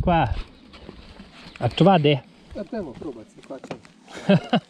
Kva? A kva de? Ja, dajmo probati se kva